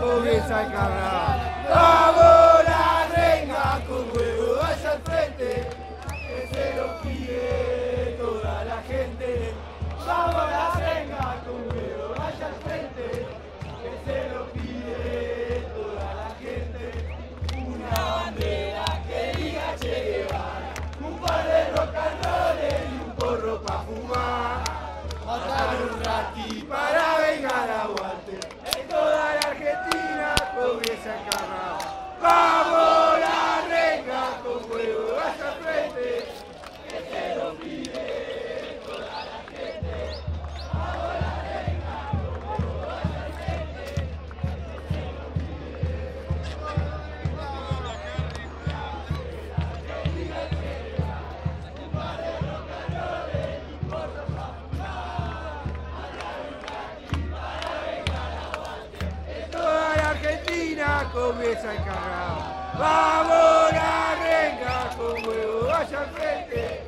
comienza el carnaval. Vamos la renga con huevo, vaya al frente, que se lo pide toda la gente. Vamos la renga con huevo, vaya al frente, que se lo pide toda la gente. Una bandera que diga Che un par de rock and roll y un porro pa' fumar. Matar un rati para comienza el carnaval. Vamos comienza el carnaval. Vamos la renga con huevo, frente.